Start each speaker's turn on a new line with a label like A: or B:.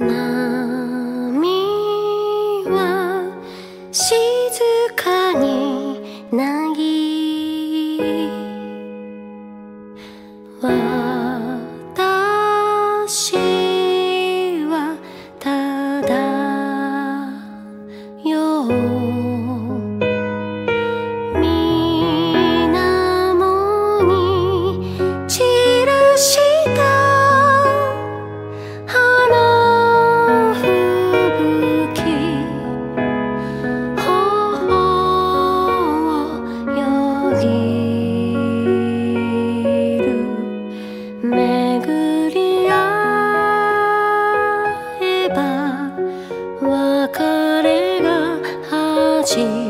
A: 波は静かにな心